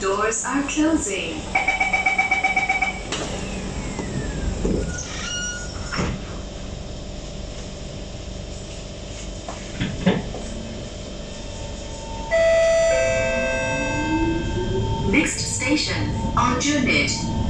Doors are closing. Next station, Anjunid.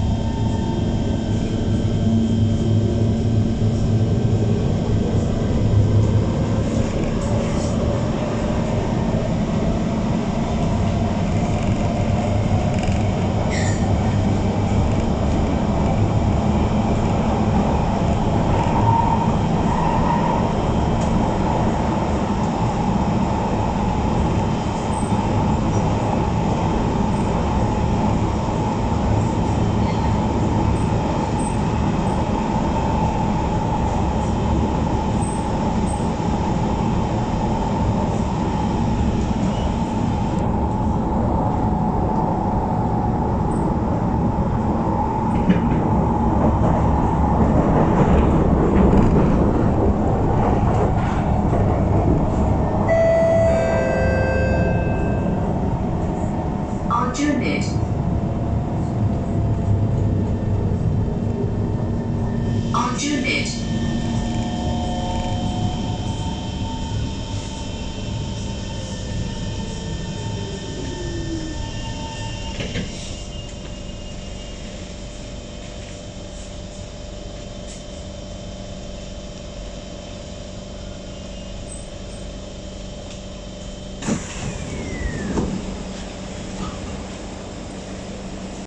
it.